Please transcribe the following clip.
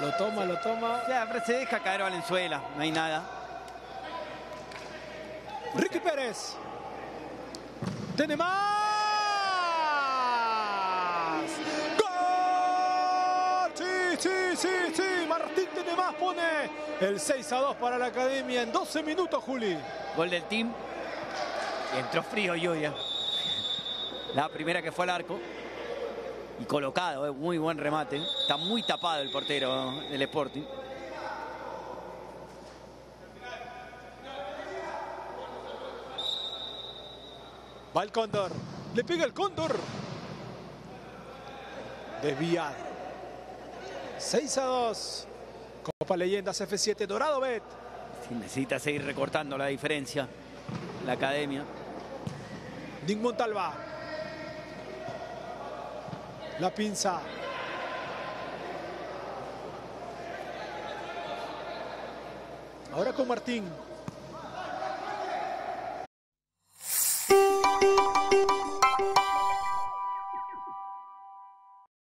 Lo toma, lo toma. Se deja caer Valenzuela, no hay nada. Ricky Pérez. Tiene más. ¡Gol! Sí, sí, sí, sí. Martín tiene más. Pone el 6 a 2 para la academia en 12 minutos, Juli. Gol del team. Y entró frío Lluvia. La primera que fue al arco. Y colocado, eh, muy buen remate. Está muy tapado el portero del Sporting. Va el cóndor. Le pega el cóndor. Desviado. 6 a 2. Copa Leyendas F7 Dorado Bet. Sí, necesita seguir recortando la diferencia. La academia. Nick Montalva. La pinza. Ahora con Martín.